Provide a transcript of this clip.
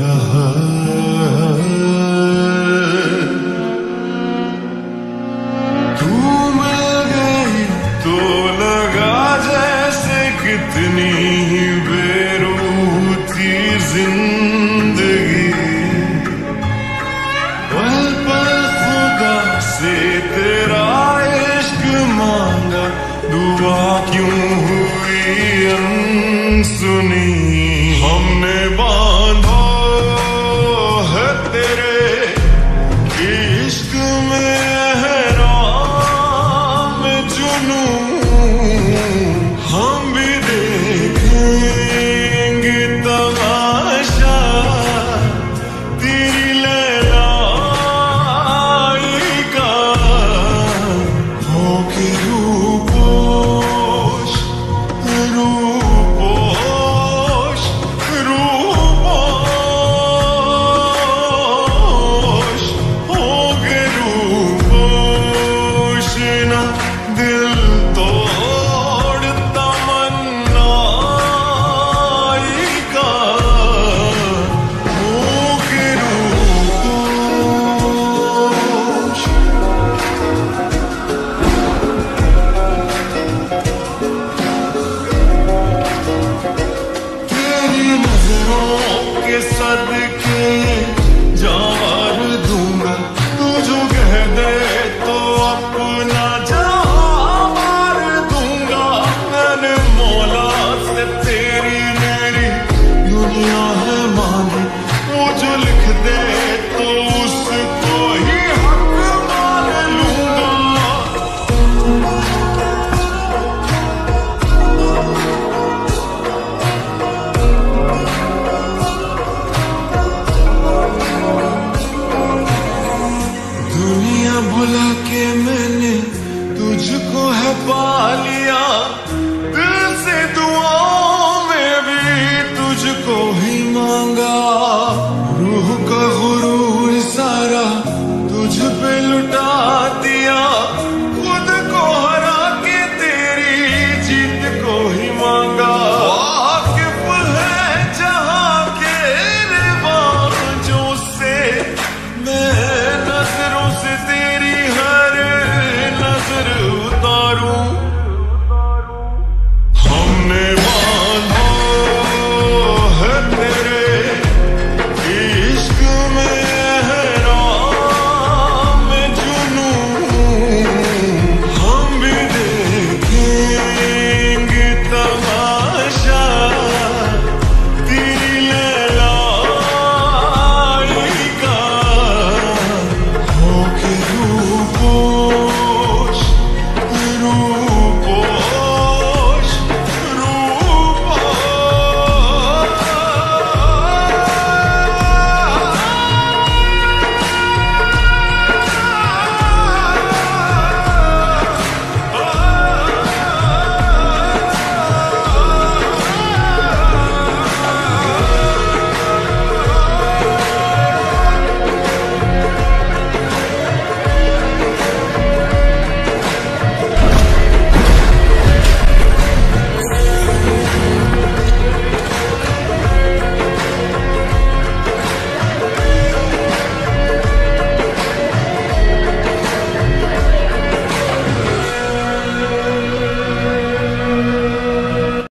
रहा। गई तो लगा जैसे कितनी ज़िंदगी। पल पल से तेरा इश्क मांगा, दुआ क्यों हुई हमने वहां your heart.